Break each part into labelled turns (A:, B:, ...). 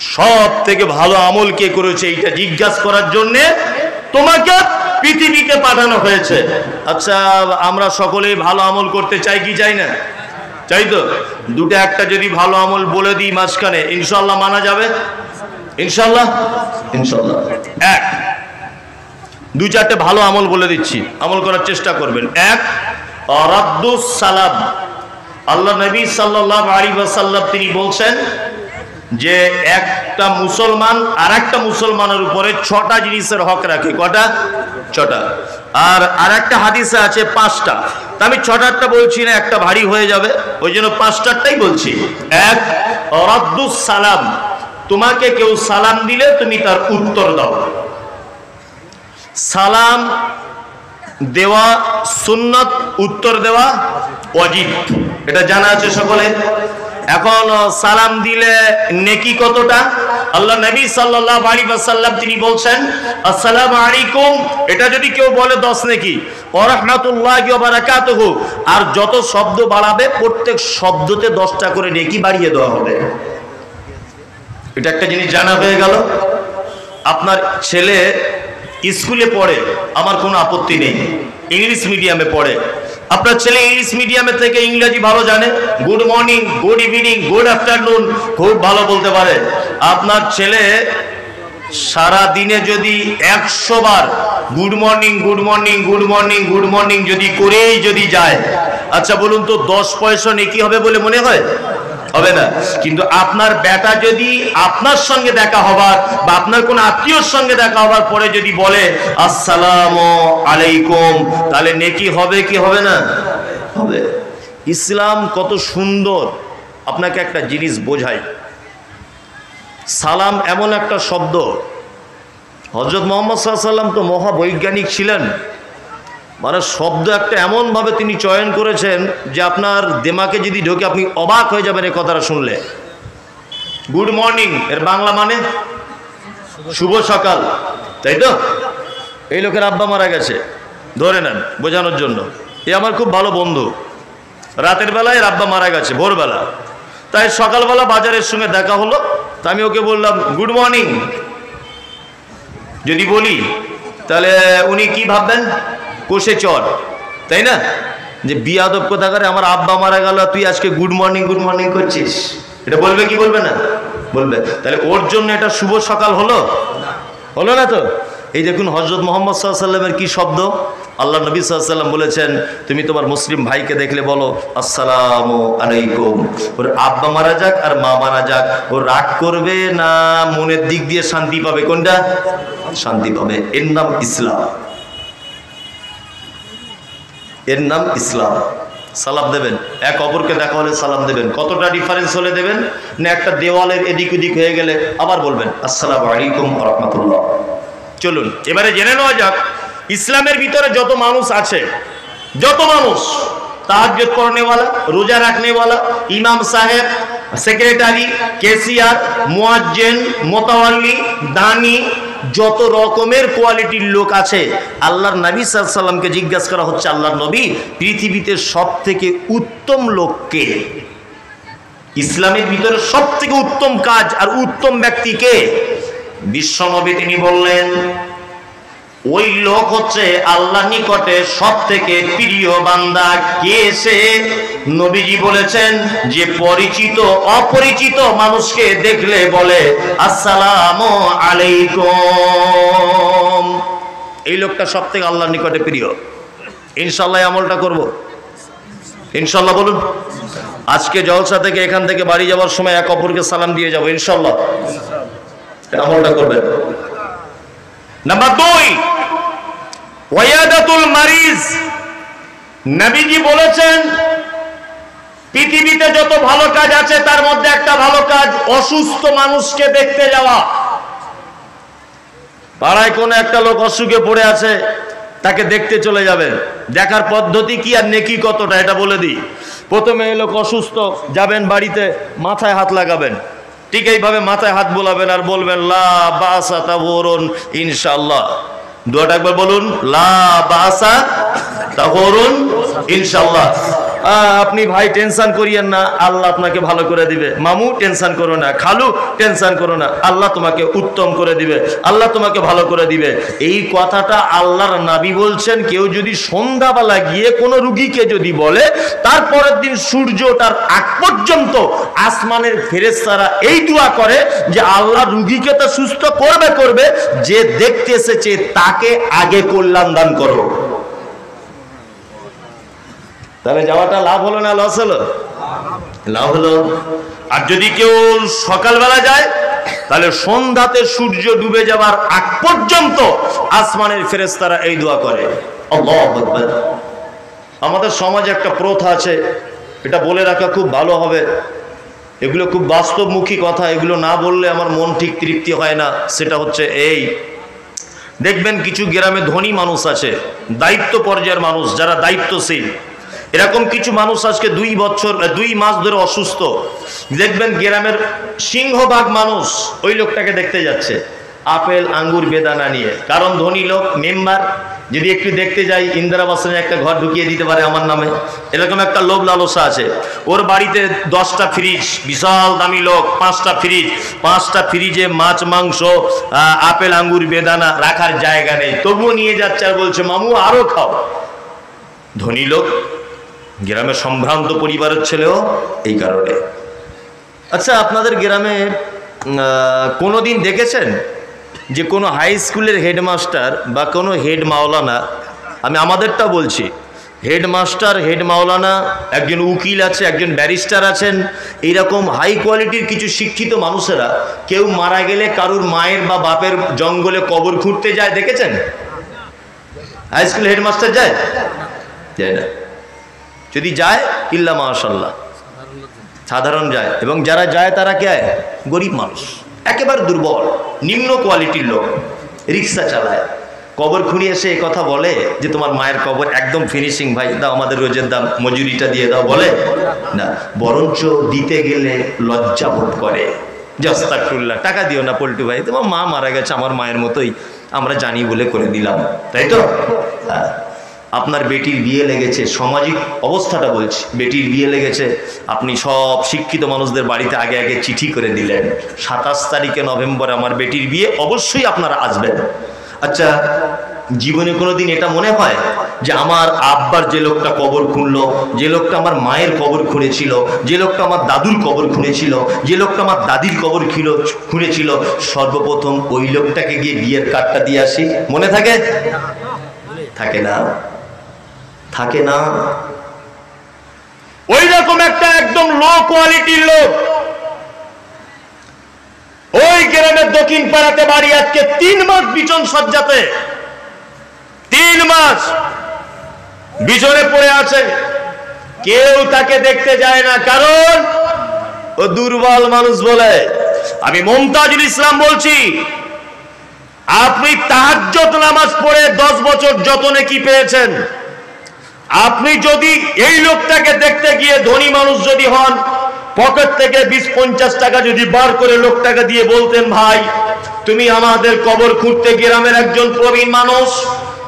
A: সব থেকে ভালো আমল কে করেছে এইটা জিজ্ঞাসা করার জন্যে তোমাকে পৃথিবীতে পাঠানো হয়েছে। আচ্ছা আমরা সকলেই ভালো আমল করতে চাই কি চাই না? চাই তো? দুটো একটা যদি ভালো আমল বলে দিই মাঝখানে ইনশাল্লাহ মানা যাবে? ইনশাল্লাহ ইনশাল্লাহ এক। দুই চারটে ভালো আমল বলে দিচ্ছি আমল করার চেষ্টা করবেন। এক সালাম। আল্লাহ নবী সাল্লাহ আলী ওয়াসাল্লাম তিনি বলছেন যে একটা মুসলমান আর একটা মুসলমানের উপরে ছটা জিনিসের হক রাখে। কটা? ছটা। আর আর একটা হাদিসে আছে পাঁচটা। তা আমি ছটারটা বলছি না, একটা ভারী হয়ে যাবে। ওই জন্য পাঁচটারটাই বলছি। এক রদ্দুস সালাম। তোমাকে কেউ সালাম দিলে তুমি তার উত্তর দাও। সালাম দেওয়া সুন্নত, উত্তর দেওয়া অজিত এটা জানা আছে সকলে? এখন সালাম দিলে নেকি কতটা? আল্লাহ নবী সাল্লাল্লাহু আলাইহি ওয়াসাল্লাম তিনি বলছেন, আসসালামু আলাইকুম। এটা যদি কেউ বলে 10 নেকি, ওয়া রাহমাতুল্লাহি ওয়া বারাকাতুহু। আর যত শব্দ বাড়াবে, প্রত্যেক শব্দতে 10টা করে নেকি বাড়িয়ে দেওয়া হবে। এটা একটা জিনিস জানা হয়ে গেল। আপনার ছেলে স্কুলে পড়ে, আমার কোনো আপত্তি নেই। ইংলিশ মিডিয়ামে পড়ে। আপনার ছেলে ইংলিশ মিডিয়ামে থেকে ইংরেজি ভালো জানে। Good morning good evening good afternoon খুব ভালো বলতে পারে। আপনার ছেলে সারা দিনে যদি একশো বার good morning good morning good morning good morning যদি করেই যদি যায় আচ্ছা বলুন তো, দশ পয়সা নেকি হবে বলে মনে হয়? হবে না। কিন্তু আপনার বেটা যদি আপনার সঙ্গে দেখা হবার বা আপনার কোন আত্মীয়র সঙ্গে দেখা হবার পরে যদি বলে, আসসালাম আলাইকুম তাহলে নেকি হবে কি হবে না? হবে। ইসলাম কত সুন্দর। আপনাকে একটা জিনিস বোঝায় সালাম এমন একটা শব্দ। হজরত মোহাম্মদ সাল্লাম তো মহাবৈজ্ঞানিক ছিলেন। মানে শব্দ একটা এমনভাবে তিনি চয়ন করেছেন যে আপনার দেমাকে যদি ঢোকে আপনি অবাক হয়ে যাবেন এই কথাটা শুনলে। গুড মর্নিং এর বাংলা মানে শুভ সকাল, তাই তো? এই লোকের আব্বা মারা গেছে, ধরে নেন বোঝানোর জন্য। এ আমার খুব ভালো বন্ধু। রাতের বেলায় আব্বা মারা গেছে, ভোরবেলা। তাই সকালবেলা বাজারের সঙ্গে দেখা হলো, তা আমি ওকে বললাম গুড মর্নিং যদি বলি, তাহলে উনি কি ভাববেন? কোষে চর, তাই না? যে বিয়াদব কোথাকারে, আমার আব্বা মারা গেল, তুই আজকে গুড মর্নিং গুড মর্নিং করছিস। এটা বলবে কি বলবে না? বলবে। তাহলে ওর জন্য এটা শুভ সকাল হলো? হলো না তো? এই দেখুন হজরত মোহাম্মদ সাল্লামের কি শব্দ? আল্লাহ নবী সাল্লাম বলেছেন, তুমি তোমার মুসলিম ভাইকে দেখলে বলো, আসসালাম আলাইকুম। ওর আব্বা মারা যাক আর মা মারা যাক। ও রাগ করবে না, মনের দিক দিয়ে শান্তি পাবে। কোনটা? শান্তি পাবে। এর নাম ইসলাম। এর নাম ইসলাম। সালাম দেবেন। এক অপরকে দেখা হলে সালাম দেবেন। কতটা ডিফারেন্স হলে দেবেন? না, একটা দেওয়ালের এদিক ওদিক হয়ে গেলে আবার বলবেন, আসসালাম আলাইকুম রহমতুল্লাহ। চলুন, এবারে জেনে নেওয়া যাক, ইসলামের ভিতরে যত মানুষ আছে, যত মানুষ তাহাজ্জত করনেওয়ালা রোজা রাখনেওয়ালা, ইমাম সাহেব, সেক্রেটারি, কেসিয়ার, মুয়াজ্জেন, মোতাওয়াল্লি, দানি যত রকমের কোয়ালিটির লোক আছে, আল্লাহর নবী সাল্লামকে জিজ্ঞাসা করা হচ্ছে, আল্লাহর নবী পৃথিবীতে সব থেকে উত্তম লোককে ইসলামের ভিতরে সব থেকে উত্তম কাজ আর উত্তম ব্যক্তিকে বিশ্বনবী তিনি বললেন ওই লোক হচ্ছে আল্লাহ নিকটে সব থেকে প্রিয় বান্দা। কে সে? নবীজি বলেছেন যে পরিচিত, অপরিচিত মানুষকে দেখলে বলে, আসসালাম আলাইকুম। এই লোকটা সব থেকে আল্লাহর নিকটে প্রিয়। ইনশাল্লাহ আমলটা করব। ইনশাল্লাহ বলুন। আজকে জলসা থেকে এখান থেকে বাড়ি যাওয়ার সময় এক অপরকে সালাম দিয়ে যাব ইনশাল্লাহ আমলটা করবেন। নাম্বার দুই ওয়াদাতুল মারিজ। নবীজি বলেছেন, পৃথিবীতে যত ভালো কাজ আছে, তার মধ্যে একটা ভালো কাজ, অসুস্থ মানুষকে দেখতে যাওয়া। পাড়ায় কোনো একটা লোক অসুখে পড়ে আছে, তাকে দেখতে চলে যাবেন দেখার পদ্ধতি কি আর নেকি কতটা, এটা বলে দিই। প্রথমে এই লোক অসুস্থ, যাবেন বাড়িতে, মাথায় হাত লাগাবেন। ঠিক এইভাবে মাথায় হাত বোলাবেন আর বলবেন, লা বাসা তাবরুন ইনশাআল্লাহ। দোয়াটা একবার বলুন লা বাসা তাহরুন ইনশাআল্লাহ। আপনি ভাই টেনশন করিয়েন না, আল্লাহ আপনাকে ভালো করে দিবে। মামু টেনশন করো না। খালু টেনশন করো না। আল্লাহ তোমাকে উত্তম করে দিবে। আল্লাহ তোমাকে ভালো করে দিবে। এই কথাটা আল্লাহর নাবি বলছেন, কেউ যদি সন্ধ্যাবেলা গিয়ে কোনো রুগীকে যদি বলে তারপরের দিন সূর্য ওঠার আগ পর্যন্ত আসমানের ফেরেস্তারা এই দোয়া করে যে আল্লাহ রুগীকে তো সুস্থ করবে করবে, যে দেখতে এসেছে তাকে আগে কল্যাণ দান করো। তাহলে যাওয়াটা লাভ হলো না লস হলো? লাভ হলো। আর যদি কেউ সকালবেলা যায়, তাহলে সন্ধ্যাতে সূর্য ডুবে যাওয়ার আগ পর্যন্ত আসমানের ফেরেস্তারা এই দোয়া করে। আমাদের সমাজে একটা প্রথা আছে, এটা বলে রাখা খুব ভালো হবে। এগুলো খুব বাস্তবমুখী কথা, এগুলো না বললে আমার মন ঠিক তৃপ্তি হয় না। সেটা হচ্ছে এই। দেখবেন কিছু গ্রামে ধনী মানুষ আছে, দায়িত্ব পর্যায়ের মানুষ, যারা দায়িত্বশীল। এরকম কিছু মানুষ আজকে দুই বছর দুই মাস ধরে অসুস্থ। দেখবেন গ্রামের সিংহভাগ মানুষ ওই লোকটাকে দেখতে যাচ্ছে। আপেল, আঙ্গুর, বেদানা নিয়ে। কারণ ধনী লোক, মেম্বার। যদি একটু দেখতে যাই ইন্দিরাবাসনে একটা ঘর ঢুকিয়ে দিতে পারে আমার নামে। এরকম একটা লোভ লালসা আছে। ওর বাড়িতে দশটা ফ্রিজ, বিশাল দামি লোক, পাঁচটা ফ্রিজ। পাঁচটা ফ্রিজে মাছ, মাংস আপেল, আঙ্গুর, বেদানা রাখার জায়গা নেই। তবুও নিয়ে যাচ্ছে আর বলছে, মামু, আরও খাও। ধনী লোক গ্রামের সম্ভ্রান্ত পরিবারের ছেলেও এই কারণে। আচ্ছা আপনাদের গ্রামে কোনো দিন দেখেছেন যে কোনো হাই স্কুলের হেডমাস্টার বা কোনো হেড মাওলানা, আমি আমাদেরটা বলছি হেডমাস্টার হেড মাওলানা, একজন উকিল আছে, একজন ব্যারিস্টার আছেন, এইরকম হাই কোয়ালিটির কিছু শিক্ষিত মানুষেরা কেউ মারা গেলে কারুর মায়ের বা বাপের জঙ্গলে কবর খুঁড়তে যায়, দেখেছেন? হাই স্কুল হেডমাস্টার যায়? যায় না। যদি যায়, ইল্লা মাশাল্লাহ সাধারণ যায়। এবং যারা যায়, তারা কে গরিব মানুষ। একেবারে দুর্বল, নিম্ন কোয়ালিটির লোক। রিক্সা চালায়। কবর খুঁড়িয়ে এসে কথা বলে যে, তোমার মায়ের কবর একদম ফিনিশিং ভাই। দাও আমাদের রোজের দাম, মজুরিটা দিয়ে দাও। বলে? না। বরঞ্চ দিতে গেলে লজ্জা বোধ করে। জস্তাকুল্লাহ টাকা দিও না পল্টু ভাই। তোমার মা মারা গেছে, আমার মায়ের মতোই। আমরা জানি বলে করে দিলাম। তাই তো? হ্যাঁ। আপনার বেটির বিয়ে লেগেছে, সামাজিক অবস্থাটা বলছি। বেটির বিয়ে লেগেছে, আপনি সব শিক্ষিত মানুষদের বাড়িতে আগে আগে চিঠি করে দিলেন। সাতাশ তারিখে নভেম্বর আমার বেটির বিয়ে, অবশ্যই আপনারা আসবেন। আচ্ছা জীবনে কোনোদিন এটা মনে হয় যে আমার আব্বার যে লোকটা কবর খুনলো যে লোকটা আমার মায়ের কবর খুঁড়েছিল, যে লোকটা আমার দাদুর কবর খুঁড়েছিল, যে লোকটা আমার দাদির কবর খিল, খুঁড়েছিল, সর্বপ্রথম ওই লোকটাকে গিয়ে বিয়ের কার্ডটা দিয়ে আসি। মনে থাকে? থাকে না? থাকে না। ওই রকম একটা একদম লো কোয়ালিটির লোক। ওই গ্রামের দক্ষিণ পাড়াতে বাড়ি আজকে তিন মাস বিচন সজ্জাতে। তিন মাস বিচনে পড়ে আছে। কেউ তাকে দেখতে যায় না, কারণ ও দুর্বল মানুষ বলে। আমি মমতাজুল ইসলাম বলছি, আপনি তাহাজ্জত নামাজ পড়ে দশ বছর যত নেকি পেয়েছেন? আপনি যদি এই লোকটাকে দেখতে গিয়ে ধনী মানুষ যদি হন, পকেট থেকে বিশ পঞ্চাশ টাকা যদি বার করে লোকটাকে দিয়ে বলতেন, ভাই, তুমি আমাদের কবর খুঁড়তে গ্রামের একজন প্রবীণ মানুষ।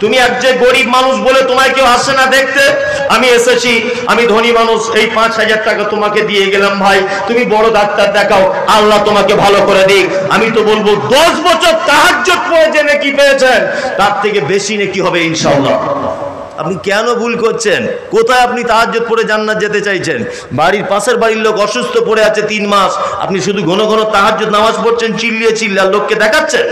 A: তুমি এক যে গরিব মানুষ বলে তোমায় কেউ আসে না দেখতে। আমি এসেছি, আমি ধনী মানুষ, এই পাঁচ হাজার টাকা তোমাকে দিয়ে গেলাম, ভাই। তুমি বড় ডাক্তার দেখাও, আল্লাহ তোমাকে ভালো করে দিক। আমি তো বলব, দশ বছর তাহাজ্জত পড়ে যে নাকি পেয়েছেন, তার থেকে বেশি নাকি হবে ইনশাল্লাহ আপনি কেন ভুল করছেন? কোথায় আপনি তাহাজ্জত পড়ে জান্নাত যেতে চাইছেন? বাড়ির পাশের বাড়ির লোক অসুস্থ পড়ে আছে তিন মাস। আপনি শুধু ঘন ঘন তাহাজ্জত নামাজ পড়ছেন চিল্লিয়ে আর লোককে দেখাচ্ছেন?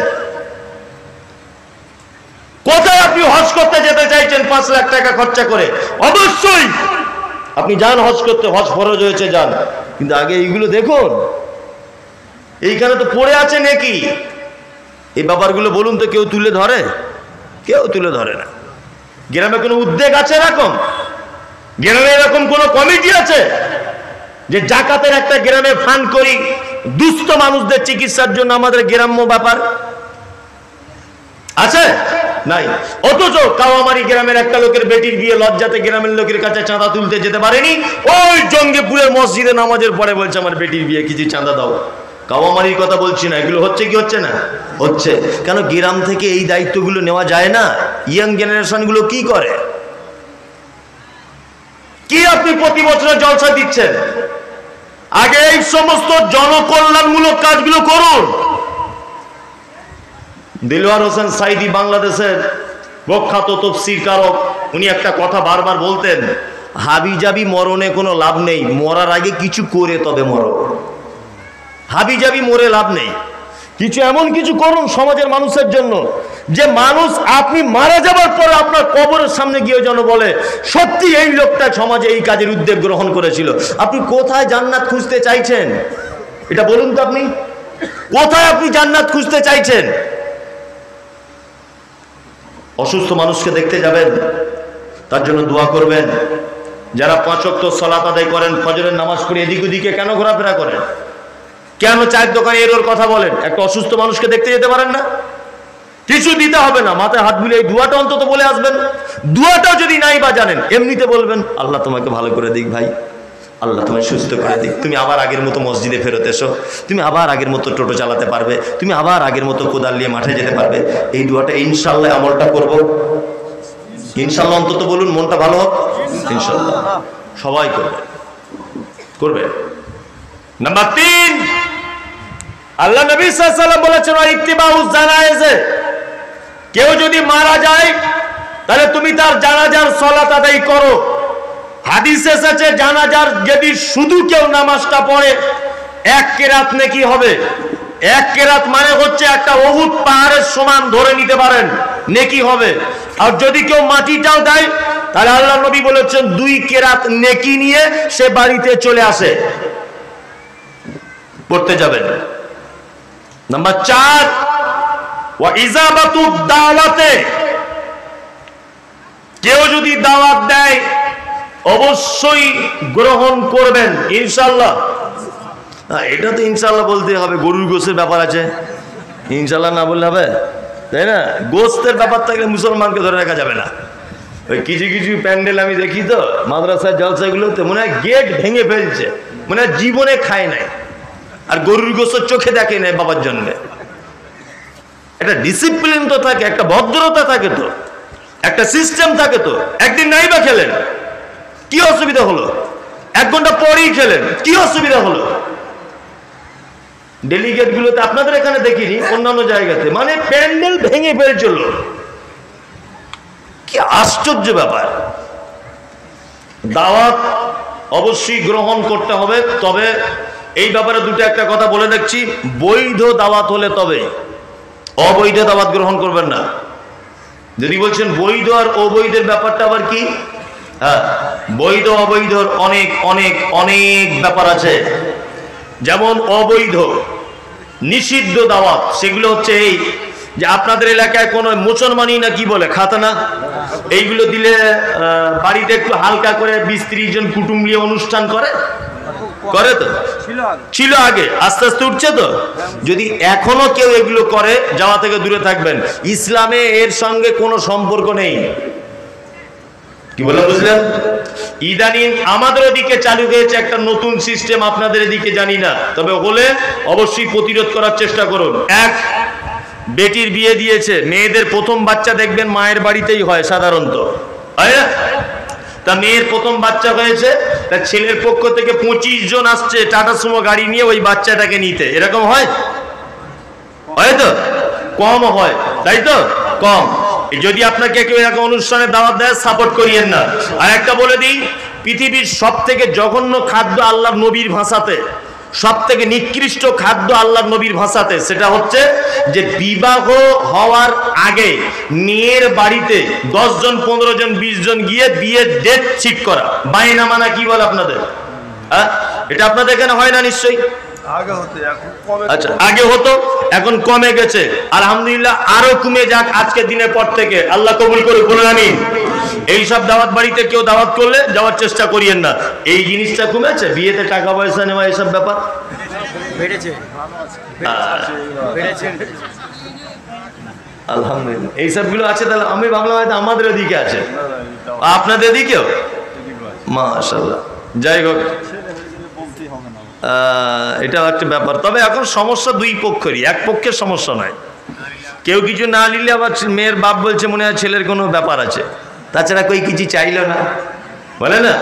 A: কোথায় আপনি হজ করতে যেতে চাইছেন পাঁচ লাখ টাকা খরচা করে? অবশ্যই! আপনি যান হজ করতে, হজ ফরজ হয়েছে, যান। কিন্তু আগে এইগুলো দেখুন। এইখানে তো পড়ে আছে নাকি? এই ব্যাপারগুলো বলুন তো, কেউ তুলে ধরে? কেউ তুলে ধরে না। গ্রামে কোনো উদ্যোগ আছে এরকম? গ্রামে এরকম কোনো কমিটি আছে? যে জাকাতের একটা গ্রামে ফান্ড করি, দুস্থ মানুষদের চিকিৎসার জন্য আমাদের গ্রাম্য ব্যাপার? আছে? নাই। অথচ কাওয়ামারি গ্রামের একটা লোকের বেটির বিয়ে, লজ্জাতে গ্রামের লোকের কাছে চাঁদা তুলতে যেতে পারেনি। ওই জঙ্গিপুরের মসজিদে নামাজের পরে বলছে, আমার বেটির বিয়ে, কিছু চাঁদা দাও। কাওয়ামারির কথা বলছি না, এগুলো হচ্ছে কি হচ্ছে না? হচ্ছে। কেন গ্রাম থেকে এই দায়িত্বগুলো নেওয়া যায় না? ইয়াং জেনারেশনগুলো কি করে? কি আপনি প্রতি বছরে জলসা দিচ্ছেন? আগে এই সমস্ত জনকল্যাণমূলক কাজগুলো করুন। দিলওয়ার হোসেন সাইদি বাংলাদেশের প্রখ্যাত তফসির কারক, উনি একটা কথা বারবার বলতেন হাবি জাবি মরণে কোনো লাভ নেই, মরার আগে কিছু করে তবে মরো। হাবি জাবি মরে লাভ নেই। কিছু এমন কিছু করুন সমাজের মানুষের জন্য, যে মানুষ আপনি মারা যাবার পর আপনার কবরের সামনে গিয়ে যেন বলে, সত্যি এই লোকটা সমাজে এই কাজের উদ্যোগ গ্রহণ করেছিল। আপনি কোথায় জান্নাত খুঁজতে চাইছেন? এটা বলুন তো আপনি। কোথায় আপনি জান্নাত খুঁজতে চাইছেন? অসুস্থ মানুষকে দেখতে যাবেন, তার জন্য দোয়া করবেন। যারা পাঁচক্ত সলাত আদায় করেন, ফজরের নামাজ পড়ে এদিক ওদিকে কেন ঘোরাফেরা করেন? কেন চায়ের দোকানে এর ওর কথা বলেন? একটা অসুস্থ মানুষকে দেখতে যেতে পারেন না? কিছু দিতে হবে না, মাথায় হাত বুলিয়ে এই দুয়াটা অন্তত বলে আসবেন। দুয়াটাও যদি নাই বা জানেন, এমনিতে বলবেন, আল্লাহ তোমাকে ভালো করে দিক ভাই, আল্লাহ তোমায় সুস্থ করে দিক। তুমি আবার আগের মতো মসজিদে ফেরত এসো, তুমি আবার আগের মতো টোটো চালাতে পারবে, তুমি আবার আগের মতো কোদাল নিয়ে মাঠে যেতে পারবে। এই দুয়াটা ইনশাল্লাহ আমলটা করব। ইনশাল্লাহ অন্তত বলুন, মনটা ভালো হোক? ইনশাল্লাহ সবাই করবে। করবে? নাম্বার তিন। আল্লাহ নবী সাল্লাম বলেছেন ইত্তিবাউ জানায়েজে। কেউ যদি মারা যায়, তাহলে তুমি তার জানাজার সলাত আদায় করো। হাদিস এসেছে, জানাজার যদি শুধু কেউ নামাজটা পড়ে, এক কেরাত নেকি হবে? এক কেরাত মানে হচ্ছে একটা অহুত পাহাড়ের সমান ধরে নিতে পারেন, নেকি হবে। আর যদি কেউ মাটিটাও দেয়, তাহলে আল্লাহ নবী বলেছেন, দুই কেরাত নেকি নিয়ে সে বাড়িতে চলে আসে। পড়তে যাবেন। নাম্বার চার দাওয়াতে। কেউ যদি দাওয়াত দেয়, অবশ্যই গ্রহণ করবেন ইনশাল্লাহ এটা তো ইনশাল্লাহ বলতে হবে, গরুর গোসের ব্যাপার আছে। ইনশাল্লাহ না বললে হবে? তাই না? গোস্তের ব্যাপার থাকলে মুসলমানকে ধরে রাখা যাবে না। ওই কিছু কিছু প্যান্ডেল আমি দেখি তো মাদ্রাসার জলসাগুলোতে, মনে হয় গেট ভেঙে ফেলছে, মনে হয় জীবনে খায় নাই। আর গরুর গোসর চোখে দেখে নাই বাবার জন্যে। একটা ডিসিপ্লিন তো থাকে, একটা ভদ্রতা থাকে তো, একটা সিস্টেম থাকে তো। একদিন নাই বা খেলেন, কি অসুবিধা হলো? এক ঘণ্টা পরেই খেলেন, কি অসুবিধা হলো? ডেলিগেট গুলোতে আপনাদের এখানে দেখিনি, অন্যান্য জায়গাতে। মানে প্যান্ডেল ভেঙে ফেলছিল। কি আশ্চর্য ব্যাপার। দাওয়াত অবশ্যই গ্রহণ করতে হবে, তবে এই ব্যাপারে দুটো একটা কথা বলে দেখছি। বৈধ দাওয়াত হলে তবে অবৈধ দাওয়াত গ্রহণ করবেন না। যদি বলছেন বৈধ আর অবৈধের ব্যাপারটা আবার কি? হ্যাঁ বৈধ, অবৈধর অনেক অনেক অনেক ব্যাপার আছে। যেমন অবৈধ, নিষিদ্ধ দাওয়াত, সেগুলো হচ্ছে এই যে আপনাদের এলাকায় কোনো মুসলমানই না কি বলে খাতানা এইগুলো দিলে বাড়িতে একটু হালকা করে বিশ জন কুটুম নিয়ে অনুষ্ঠান করে। করে তো? ছিল আগে। আস্তে আস্তে উঠছে তো? যদি এখনও কেউ এগুলো করে যাওয়া থেকে দূরে থাকবেন। ইসলামে এর সঙ্গে কোনো সম্পর্ক নেই। কি বলে বুঝলেন? ইদানিং আমাদের ওদিকে চালু হয়েছে একটা নতুন সিস্টেম আপনাদের এদিকে জানি না। তবে হলে অবশ্যই প্রতিরোধ করার চেষ্টা করুন। এক বেটির বিয়ে দিয়েছে। মেয়েদের প্রথম বাচ্চা দেখবেন মায়ের বাড়িতেই হয় সাধারণত। তা মেয়ের প্রথম বাচ্চা হয়েছে, তা ছেলের পক্ষ থেকে পঁচিশ জন আসছে, টাটা সুমো গাড়ি নিয়ে ওই বাচ্চাটাকে নিতে। এরকম হয়? হয়তো কম হয়, তাই তো? কম। যদি আপনাকে কেউ এরকম অনুষ্ঠানে দাওয়াত দেয় সাপোর্ট করিয়েন না। আর একটা বলে দিই, পৃথিবীর সব থেকে জঘন্য খাদ্য আল্লাহ নবীর ভাষাতে। সব থেকে নিকৃষ্ট খাদ্য আল্লাহ নবীর ভাষাতে সেটা হচ্ছে যে বিবাহ হওয়ার আগে মেয়ের বাড়িতে দশ জন পনেরো জন বিশ জন গিয়ে বিয়ের ডেট ঠিক করা। বাইনা মানা কি বলে আপনাদের? হ্যাঁ এটা আপনাদের এখানে হয় না নিশ্চয়ই?
B: আগে হতে এখন কমে
A: আচ্ছা আগে হতো এখন কমে গেছে। আলহামদুলিল্লাহ আরও কমে যাক আজকে দিনের পর থেকে। আল্লাহ কবুল করে বলুন আমি এইসব দাওয়াত বাড়িতে কেউ দাওয়াত করলে যাওয়ার চেষ্টা করিয়েন না। এই জিনিসটা কমেছে বিয়েতে টাকা পয়সা নেওয়া এসব ব্যাপার? আলহামদুলিল্লাহ। এইসবগুলো আছে তাহলে আমি বাংলা হয়তো আমাদের ওদিকে আছে। আপনাদের দিকেও মাশাল্লাহ যাই হোক এটা একটা ব্যাপার। তবে এখন সমস্যা দুই পক্ষেরই। এক পক্ষের সমস্যা নয়। কেউ কিছু না নিলে আবার মেয়ের বাপ বলছে মনে হয় ছেলের কোনো ব্যাপার আছে। তাছাড়া কই কিছু চাইলো না? বলে না?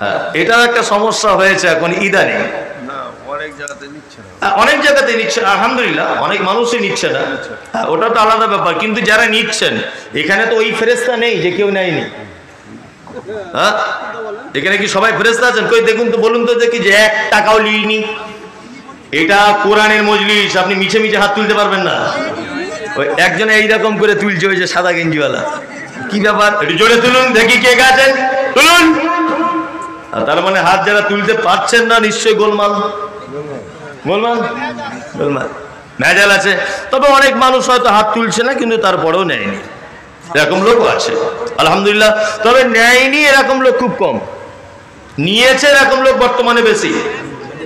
A: হ্যাঁ এটাও একটা সমস্যা হয়েছে এখন ইদানিং।
B: অনেক জায়গাতে নিচ্ছে না।
A: হ্যাঁ, অনেক জায়গাতে নিচ্ছে আলহামদুলিল্লাহ অনেক মানুষই নিচ্ছে না। হ্যাঁ, ওটা তো আলাদা ব্যাপার কিন্তু যারা নিচ্ছেন এখানে তো ওই ফেরেস্তা নেই যে কেউ নেয়নি। হ্যাঁ এখানে কি সবাই ফেরেস্তা আছেন? কই দেখুন তো বলুন তো দেখি যে এক টাকাও লিইনি। এটা কোরআনের মজলিস আপনি মিছে মিছে হাত তুলতে পারবেন না। ওই একজনে এইরকম করে তুলছে ওই যে সাদা গেঞ্জিওয়ালা। কি ব্যাপার? জোরে তুলুন দেখি কে গেছেন তুলুন। তার মানে হাত যারা তুলতে পারছেন না নিশ্চয়ই গোলমাল। গোলমাল? গোলমাল। ভেজাল আছে। তবে অনেক মানুষ হয়তো হাত তুলছে না কিন্তু তারপরেও নেয়নি। এরকম লোকও আছে। আলহামদুলিল্লাহ। তবে নেয়নি এরকম লোক খুব কম। নিয়েছে এরকম লোক বর্তমানে বেশি।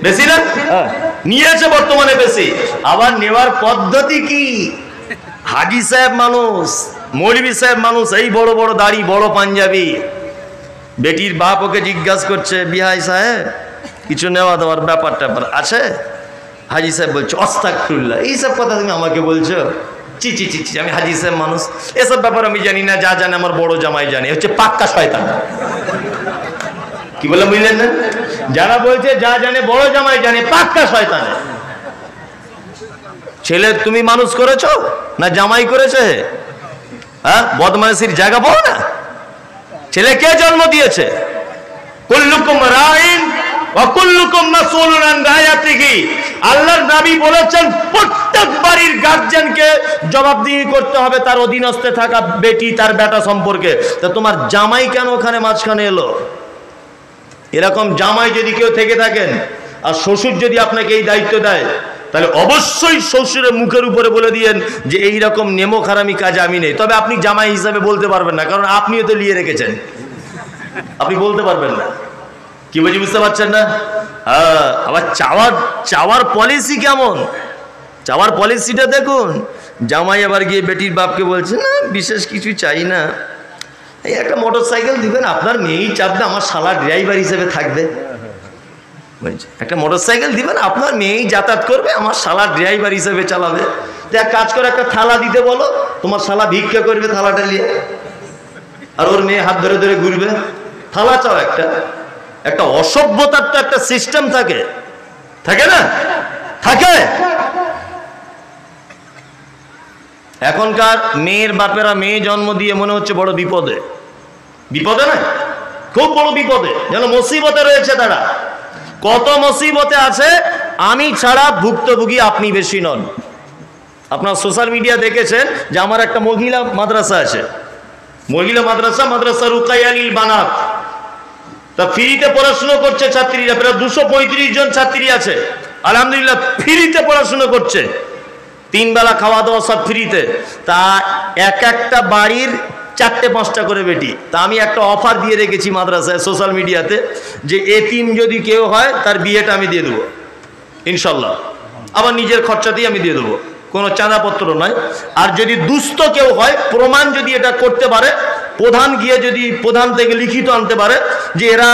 A: বেশি না? হ্যাঁ। নিয়েছে বর্তমানে বেশি। আবার নেওয়ার পদ্ধতি কি? হাজি সাহেব মানুষ মৌলবী সাহেব মানুষ, এই বড় বড় দাড়ি, বড় পাঞ্জাবি। বেটির বাপ ওকে জিজ্ঞাসা করছে, বিহাই সাহেব, কিছু নেওয়া দেওয়ার ব্যাপার ট্যাপার আছে? হাজি সাহেব বলছে অস্তাকুল্লাহ এইসব কথা তুমি আমাকে বলছো? চি চি চি চি, আমি হাজি সাহেব মানুষ। এসব ব্যাপার আমি জানি না, যা জানে আমার বড় জামাই জানে হচ্ছে পাক্কা শয়তান। কি বলে বুঝলেন না? যারা বলছে, যা জানে, বড় জামাই জানে, পাক্কা শয়তান। ছেলে তুমি মানুষ করেছ না জামাই করেছে? হ্যাঁ? বদমাইশির জায়গা পাও না? ছেলে কে জন্ম দিয়েছে? বলেছেন, প্রত্যেক বাড়ির গার্জিয়ানকে জবাবদিহি করতে হবে তার অধীনস্থে থাকা বেটি, তার বেটা সম্পর্কে। তা তোমার জামাই কেন ওখানে মাঝখানে এলো? এরকম জামাই যদি কেউ থেকে থাকেন, আর শ্বশুর যদি আপনাকে এই দায়িত্ব দেয় তাহলে অবশ্যই শ্বশুরের মুখের উপরে বলে দিয়েন যে এই রকম নেমো খারামি কাজ আমি নেই। তবে আপনি জামাই হিসাবে বলতে পারবেন না, কারণ আপনিও তো লিয়ে রেখেছেন। আপনি বলতে পারবেন না। কি বলছি বুঝতে পারছেন না? হ্যাঁ আবার চাওয়ার চাওয়ার পলিসি কেমন? চাওয়ার পলিসিটা দেখুন। জামাই আবার গিয়ে বেটির বাপকে বলছে, না, বিশেষ কিছু চাই না। এই একটা মোটর সাইকেল দিবেন, আপনার মেয়েই চাপবে, আমার শালা ড্রাইভার হিসেবে থাকবে। একটা মোটর সাইকেল দিবেন, আপনার মেয়েই যাতায়াত করবে, আমার শালা ড্রাইভার হিসেবে চালাবে। এক কাজ করে একটা থালা দিতে বলো, তোমার শালা ভিক্ষা করবে থালাটা নিয়ে। আর ওর মেয়ে হাত ধরে ধরে ঘুরবে। থালা চাও একটা। একটা অসভ্যতার তো একটা সিস্টেম থাকে। থাকে না? থাকে। এখনকার মেয়ের বাপেরা মেয়ে জন্ম দিয়ে মনে হচ্ছে বড় বিপদে। বিপদে না খুব বড় বিপদে। যেন মুসিবতে রয়েছে তারা। কত মুসিবতে আছে, আমি ছাড়া ভুক্তভোগী আপনি বেশি নন। আপনার সোশ্যাল মিডিয়া দেখেছেন যে আমার একটা মহিলা মাদ্রাসা আছে। মহিলা মাদ্রাসা মাদ্রাসা রুকাইয়ালিল বানাত। তা ফ্রিতে পড়াশুনো করছে ছাত্রীরা, প্রায় দুশো পঁয়ত্রিশ জন ছাত্রী আছে। আলহামদুলিল্লাহ, ফ্রিতে পড়াশুনো করছে। তিন বেলা খাওয়া দাওয়া সব ফ্রিতে। তা এক একটা বাড়ির চারটে পাঁচটা করে বেটি। তা আমি একটা অফার দিয়ে রেখেছি মাদ্রাসায় সোশ্যাল মিডিয়াতে যে এতিম যদি কেউ হয়, তার বিয়েটা আমি দিয়ে দেবো। ইনশাল্লাহ। আবার নিজের খরচাতেই আমি দিয়ে দেবো। কোনো চাঁদাপত্র নয়। আর যদি দুস্থ কেউ হয়, প্রমাণ যদি এটা করতে পারে, প্রধান গিয়ে যদি প্রধান থেকে লিখিত আনতে পারে, যে এরা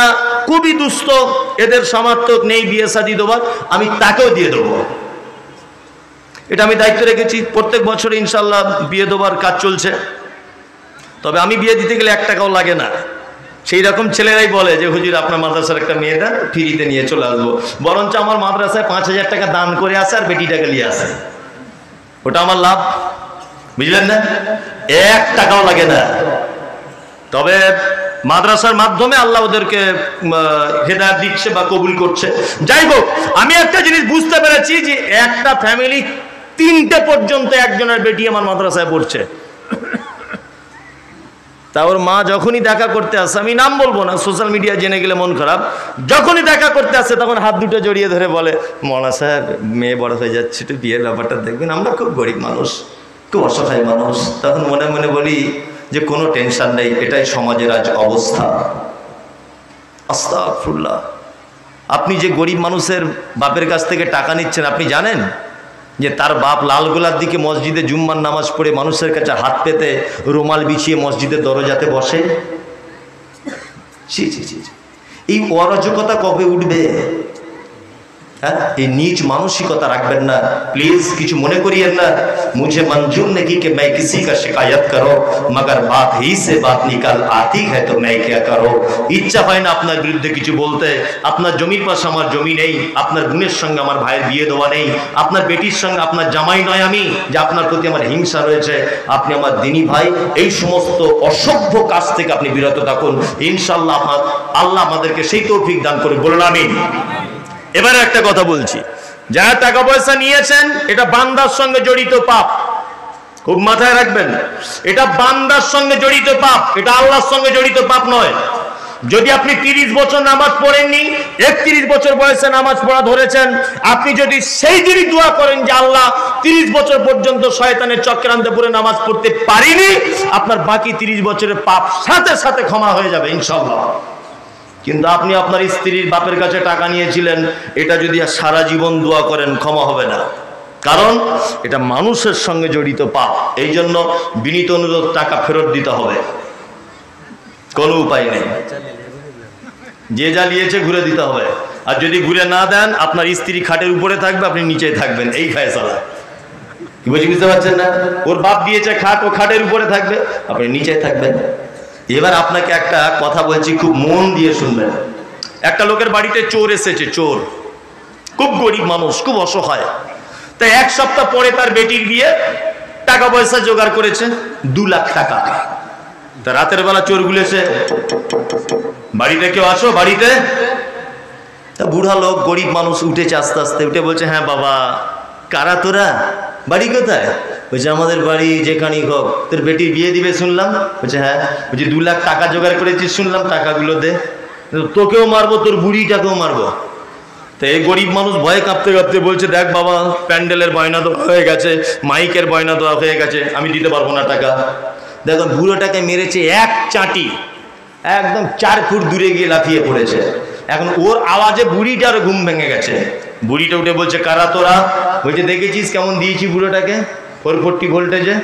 A: খুবই দুস্থ, এদের সমর্থক নেই বিয়ে শাদি দেওয়ার, আমি তাকেও দিয়ে দেবো। এটা আমি দায়িত্ব রেখেছি। প্রত্যেক বছর ইনশাল্লাহ বিয়ে দেওয়ার কাজ চলছে। তবে আমি বিয়ে দিতে গেলে এক টাকাও লাগে না। সেই রকম ছেলেরাই বলে যে, হুজুর, আপনার মাদ্রাসার একটা মেয়ে দেন, ফ্রিতে নিয়ে চলে আসব। বরঞ্চ আমার মাদ্রাসায় পাঁচ হাজার টাকা দান করে আসে আর বেটিটাকে নিয়ে আসে। ওটা আমার লাভ। বুঝলেন না? এক টাকাও লাগে না। তবে মাদ্রাসার মাধ্যমে আল্লাহ ওদেরকে হেদায়ত দিচ্ছে বা কবুল করছে। যাই হোক, আমি একটা জিনিস বুঝতে পেরেছি যে, একটা ফ্যামিলি তিনটে পর্যন্ত একজনের বেটি আমার মাদ্রাসায় পড়ছে। তা ওর মা যখনই দেখা করতে আসে, আমি নাম বলব না সোশ্যাল মিডিয়া জেনে গেলে মন খারাপ। যখনই দেখা করতে আসে, তখন হাত দুটো জড়িয়ে ধরে বলে মনা সাহেব, মেয়ে বড় হয়ে যাচ্ছে, একটু বিয়ের ব্যাপারটা দেখবেন, আমরা খুব গরিব মানুষ, খুব অসহায় মানুষ। তখন মনে মনে বলি যে, কোনো টেনশন নেই, এটাই সমাজের আজ অবস্থা। আস্তাগফিরুল্লাহ। আপনি যে গরিব মানুষের বাপের কাছ থেকে টাকা নিচ্ছেন, আপনি জানেন? যে তার বাপ লালগোলার দিকে মসজিদে জুম্মার নামাজ পড়ে মানুষের কাছে হাত পেতে রুমাল বিছিয়ে মসজিদের দরজাতে বসে। এই অরাজকতা কবে উঠবে হ্যাঁ এই নিজ মানসিকতা রাখবেন না প্লিজ কিছু মনে করিয়েন না মুঝে मंजूर नहीं कि मैं किसी का शिकायत करो मगर बात ही से बात निकल आती है तो मैं क्या करो ইচ্ছা হয় না আপনার বিরুদ্ধে কিছু বলতে আপনার জমির পাশে আমার জমি নেই আপনার বোনের সঙ্গে আমার ভাইয়ের বিয়ে দেওয়া নেই আপনার বেটির সঙ্গে আপনার জামাই নয় আমি যে আপনার প্রতি আমার হিংসা রয়েছে আপনি আমার দিনী ভাই এই সমস্ত অসভ্য কাজ থেকে আপনি বিরত থাকুন ইনশাল্লাহ আপনার আল্লাহ আমাদেরকে সেই তৌফিক দান করে বলুন আমিন এবারে একটা কথা বলছি। যারা টাকা পয়সা নিয়েছেন, এটা বান্দার সঙ্গে জড়িত পাপ। খুব মাথায় রাখবেন, এটা বান্দার সঙ্গে জড়িত পাপ, এটা আল্লাহর সঙ্গে জড়িত পাপ নয়। যদি আপনি তিরিশ বছর নামাজ পড়েননি, একত্রিশ বছর বয়সে নামাজ পড়া ধরেছেন, আপনি যদি সেই দিনই দোয়া করেন যে আল্লাহ, তিরিশ বছর পর্যন্ত শয়তানের চক্রান্তে পড়ে নামাজ পড়তে পারিনি, আপনার বাকি তিরিশ বছরের পাপ সাথে সাথে ক্ষমা হয়ে যাবে ইনশাল্লাহ কিন্তু আপনি আপনার স্ত্রীর বাপের কাছে টাকা নিয়েছিলেন, এটা যদি সারা জীবন দোয়া করেন, ক্ষমা হবে না। কারণ এটা মানুষের সঙ্গে জড়িত পাপ। এই জন্য বিনীত অনুরোধ, টাকা ফেরত দিতে হবে। কোনো উপায় নেই। যে যা নিয়েছে ঘুরে দিতে হবে। আর যদি ঘুরে না দেন, আপনার স্ত্রী খাটের উপরে থাকবে, আপনি নিচেই থাকবেন। এই কি বলছি, বুঝতে পারছেন না? ওর বাপ দিয়েছে খাট, ও খাটের উপরে থাকবে, আপনি নিচে থাকবেন। এবার আপনাকে একটা কথা বলছি, খুব মন দিয়ে শুনবেন। একটা লোকের বাড়িতে চোর এসেছে, চোর। খুব গরিব মানুষ, খুব অসহায়। তাই এক সপ্তাহ পরে তার বেটির বিয়ে টাকা পয়সা জোগাড় করেছে, দু লাখ টাকা। তা রাতের বেলা চোর গুলেছে। বাড়িতে কেউ আসো, বাড়িতে? তা বুড়া লোক, গরিব মানুষ উঠেছে আস্তে আস্তে, উঠে বলছে হ্যাঁ বাবা, কারা তোরা? বাড়ি কোথায়? বলছে, আমাদের বাড়ি যেখানেই হোক, তোর বেটির বিয়ে দিবে শুনলাম। বলছে হ্যাঁ। বলছে, দু লাখ টাকা জোগাড় করেছিস শুনলাম টাকাগুলো দে। তোকেও মারবো, তোর বুড়িটাকেও মারবো। তো এই গরিব মানুষ ভয়ে কাঁপতে কাঁপতে বলছে, দেখ বাবা, প্যান্ডেলের বয়না দেওয়া হয়ে গেছে, মাইকের বয়না দেওয়া হয়ে গেছে, আমি দিতে পারব না টাকা। দেখো, বুড়োটাকে মেরেছে এক চাটি, একদম চার ফুট দূরে গিয়ে লাফিয়ে পড়েছে। এখন ওর আওয়াজে বুড়িটার ঘুম ভেঙে গেছে। বুড়িটা উঠে বলছে, কারা তোরা? বলছে, দেখেছিস কেমন দিয়েছি বুড়োটাকে? ফোর ফোরটি ভোল্টেজে?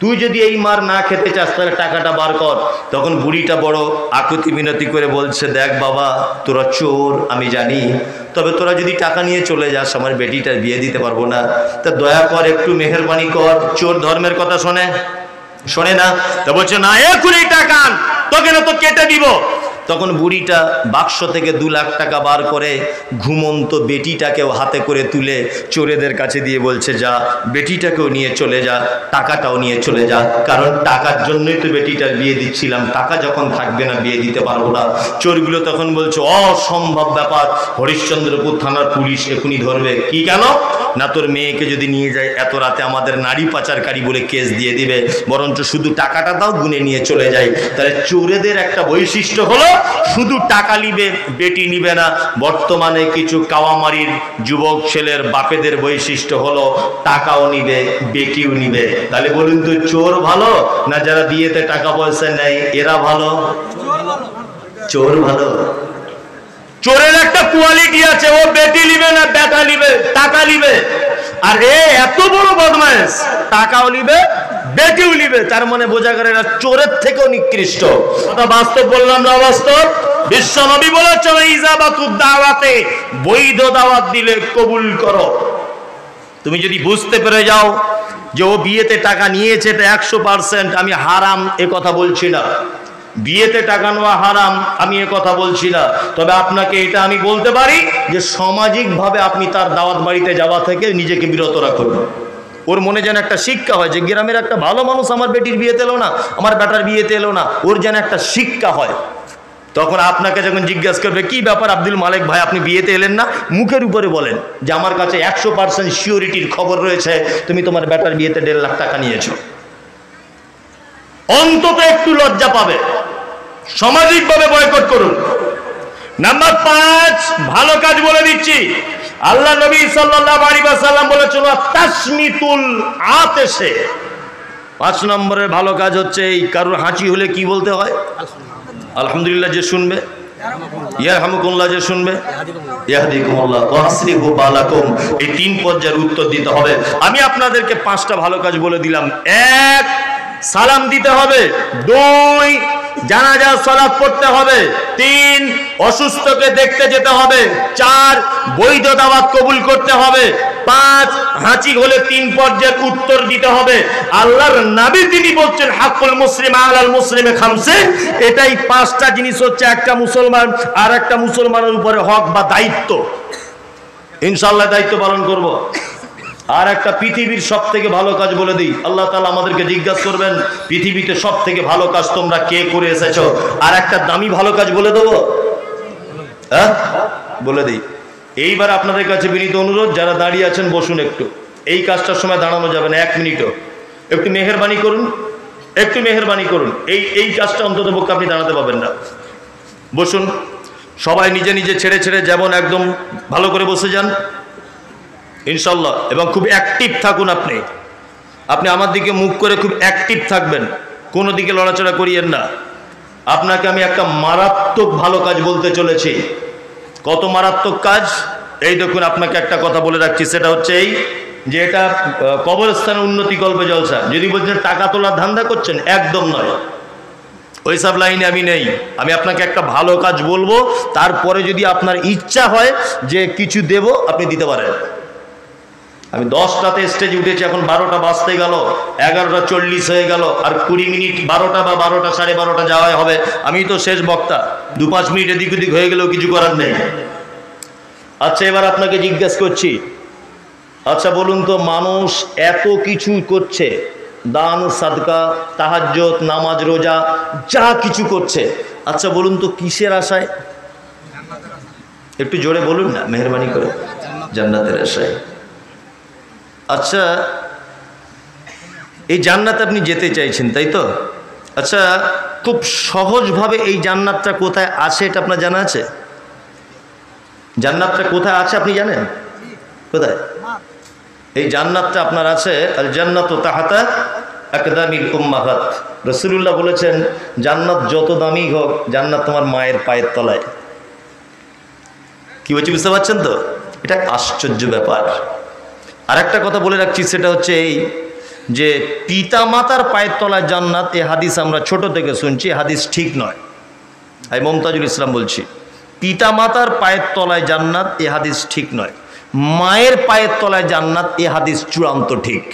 A: তুই যদি এই মার না খেতে চাস, তাহলে টাকাটা বার কর। তখন বুড়িটা বড় আকুতি মিনতি করে বলছে, দেখ বাবা, তোরা চোর, আমি জানি। তবে তোরা যদি টাকা নিয়ে চলে যাস, আমার বেটিটার বিয়ে দিতে পারব না। তা দয়া কর একটু মেহরবানি কর। চোর ধর্মের কথা শোনে? শোনে না? তা বলছে, না এখনই টাকা তোকে না তো কেটে দিব। তখন বুড়িটা বাক্স থেকে দু লাখ টাকা বার করে ঘুমন্ত বেটিটাকেও হাতে করে তুলে চোরেদের কাছে দিয়ে বলছে, যা, বেটিটাকেও নিয়ে চলে যা, টাকাটাও নিয়ে চলে যা। কারণ টাকার জন্যই তো বেটিটার বিয়ে দিচ্ছিলাম, টাকা যখন থাকবে না বিয়ে দিতে পারব না। চোরগুলো তখন বলছে, অসম্ভব ব্যাপার, হরিশ্চন্দ্রপুর থানার পুলিশ এখনই ধরবে। কি কেন? না তোর মেয়েকে যদি নিয়ে যায়, এত রাতে আমাদের নারী পাচারকারী বলে কেস দিয়ে দিবে, বরঞ্চ শুধু টাকাটা দাও, গুনে নিয়ে চলে যায়। তাহলে চোরেদের একটা বৈশিষ্ট্য হলো শুধু টাকা নিবে, বেটি নিবে না। বর্তমানে কিছু কাওয়ামারির যুবক ছেলের বাপেদের বৈশিষ্ট্য হলো টাকাও নিবে, বেটিও নিবে। তাহলে বলুন তো, চোর ভালো না যারা বিয়েতে টাকা পয়সা নেয়, এরা ভালো? চোর ভালো। চোরের একটা কোয়ালিটি আছে, ও বেটি নিবে না, বেটা নিবে, টাকা নিবে। আর এ এত বড় বদমাইশ। টাকাও নিবে বেটিও নিবে, তার মানে বোঝা গেল এরা চোরের থেকেও নিকৃষ্ট। বাস্তব বললাম না বাস্তব। বিশ্ব নবী বলেছে ইজাবাতু দাওয়াতে বৈধ দাওয়াত দিলে কবুল করো। তুমি যদি বুঝতে পেরে যাও যে ও বিয়েতে টাকা নিয়েছে এটা একশো পার্সেন্ট আমি হারাম এ কথা বলছি না। বিয়েতে টাকা নেওয়া হারাম, আমি এ কথা বলছি না। তবে আপনাকে এটা আমি বলতে পারি যে সামাজিকভাবে আপনি তার দাওয়াত বাড়িতে যাওয়া থেকে নিজেকে বিরত রাখুন। ওর মনে যেন একটা শিক্ষা হয় যে গ্রামের একটা ভালো মানুষ আমার বেটির বিয়েতে এলো না, আমার বেটার বিয়েতে এলো না, ওর যেন একটা শিক্ষা হয়। তখন আপনাকে যখন জিজ্ঞেস করবে, কি ব্যাপার আব্দুল মালিক ভাই, আপনি বিয়েতে এলেন না? মুখের উপরে বলেন যে, আমার কাছে একশো পার্সেন্ট সিওরিটির খবর রয়েছে, তুমি তোমার বেটার বিয়েতে দেড় লাখ টাকা নিয়েছো। অন্তত একটু লজ্জা পাবে। সামাজিকভাবে বয়কট করুন। নাম্বার পাঁচ, ভালো কাজ বলে দিচ্ছি। আল্লাহ নবী সাল্লাল্লাহু আলাইহি ওয়াসাল্লাম বলেছিল, তাসমিতুল আতেশে। পাঁচ নম্বরের ভালো কাজ হচ্ছে এই, কারোর হাঁচি হলে কি বলতে হয়? আলহামদুলিল্লাহ যে শুনবে। যে শুনবে। এই তিন পর্যায়ের উত্তর দিতে হবে। আমি আপনাদেরকে পাঁচটা ভালো কাজ বলে দিলাম। এক সালাম দিতে হবে। দুই, জানাজা সালাত পড়তে হবে। তিন, অসুস্থকে দেখতে যেতে হবে। চার, বৈধ দাওয়াত কবুল করতে হবে। পাঁচ, হাঁচি হলে তিন পর্যায়ের উত্তর দিতে হবে। আল্লাহর নাবি তিনি বলছেন হাকুল মুসলিম আলাল মুসলিমে খামসে। এটাই পাঁচটা জিনিস হচ্ছে একটা মুসলমান আর একটা মুসলমানের উপরে হক বা দায়িত্ব। ইনশাল্লাহ দায়িত্ব পালন করব। আর একটা পৃথিবীর সব থেকে ভালো কাজ বলে দিই। আল্লাহ তালা আমাদেরকে জিজ্ঞাসা করবেন, পৃথিবীতে সব থেকে ভালো কাজ তোমরা কে করে এসেছ? আর একটা দামি ভালো কাজ বলে দেবো? হ্যাঁ? বলে দিই। এইবার আপনাদের কাছে বিনীত অনুরোধ, যারা দাঁড়িয়ে আছেন, বসুন একটু। এই কাজটার সময় দাঁড়ানো যাবে না, এক মিনিটও। একটু মেহরবানি করুন, একটু মেহরবানি করুন। এই এই কাজটা অন্তত পক্ষে আপনি দাঁড়াতে পারবেন না। বসুন। সবাই নিজে নিজে ছেড়ে ছেড়ে যেমন একদম ভালো করে বসে যান। ইনশাল্লাহ এবং খুব অ্যাক্টিভ থাকুন আপনি। আপনি আমার দিকে মুখ করে খুব অ্যাক্টিভ থাকবেন। কোনো দিকে লড়াচড়া করিয়েন না। আপনাকে আমি একটা মারাত্মক ভালো কাজ বলতে চলেছি। কত মারাত্মক কাজ? এই দেখুন, আপনাকে একটা কথা বলে রাখছি, সেটা হচ্ছে এই যে এটা কবরস্থান উন্নতি কল্পে জলসা। যদি বলছেন টাকা তোলার ধান্দা করছেন, একদম নয়। ওই সব লাইনে আমি নেই। আমি আপনাকে একটা ভালো কাজ বলব, তারপরে যদি আপনার ইচ্ছা হয় যে কিছু দেব, আপনি দিতে পারেন। আমি দশটাতে স্টেজ উঠেছি, এখন বারোটা বাজতে গেল, এগারোটা চল্লিশ হয়ে গেল, আর কুড়ি মিনিট বারোটা বা বারোটা, সাড়ে বারোটা যাওয়াই হবে। আমি তো শেষ বক্তা, দু পাঁচ মিনিট এদিক ওদিক হয়ে গেলেও কিছু করার নেই। আচ্ছা এবার আপনাকে জিজ্ঞেস করছি আচ্ছা বলুন তো, মানুষ এত কিছু করছে, দান, সাদকা তাহাজ্জত নামাজ, রোজা, যা কিছু করছে। আচ্ছা বলুন তো, কিসের আশায়? একটু জোরে বলুন না, মেহরবানি করে। জান্নাতের আশায়। আচ্ছা এই জান্নাতে আপনি যেতে চাইছেন, তাই তো? আচ্ছা খুব সহজভাবে এই জান্নাতটা কোথায় আছে এটা আপনার জানা আছে? জান্নাতটা কোথায় আছে আপনি জানেন? কোথায়? এই জান্নাতটা আপনার আছে আর জান্নাত ও তাহাতা একদামিল উম্মাহাত। রসুল্লাহ বলেছেন, জান্নাত যত দামি হোক, জান্নাত তোমার মায়ের পায়ের তলায়। কি বলছি, বুঝতে পারছেন তো? এটা আশ্চর্য ব্যাপার। আর একটা কথা বলে রাখছি, সেটা হচ্ছে এই যে পিতা মাতার পায়ের তলায় জান্নাত, এ হাদিস আমরা ছোট থেকে শুনছি হাদিস ঠিক নয়। আমি মমতাজুল ইসলাম বলছি পিতা মাতার পায়ের তলায় জান্নাত, এ হাদিস ঠিক নয়। মায়ের পায়ের তলায় জান্নাত, এ হাদিস চূড়ান্ত ঠিক।